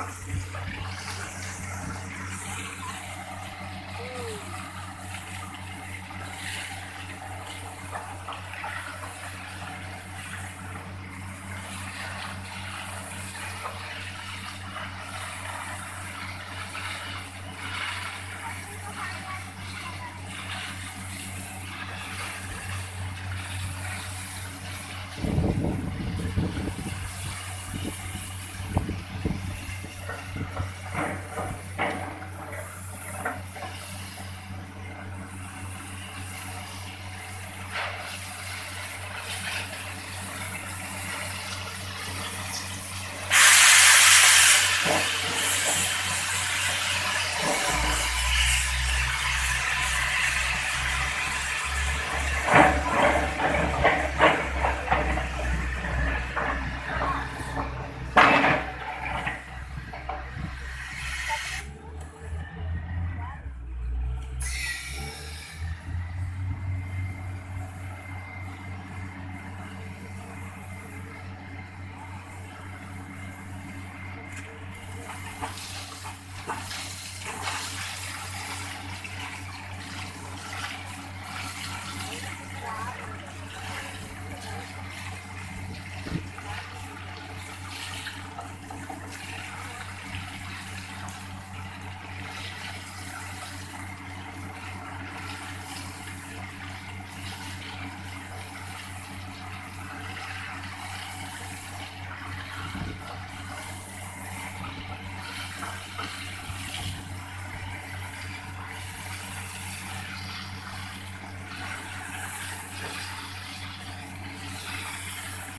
Obrigado. Yeah.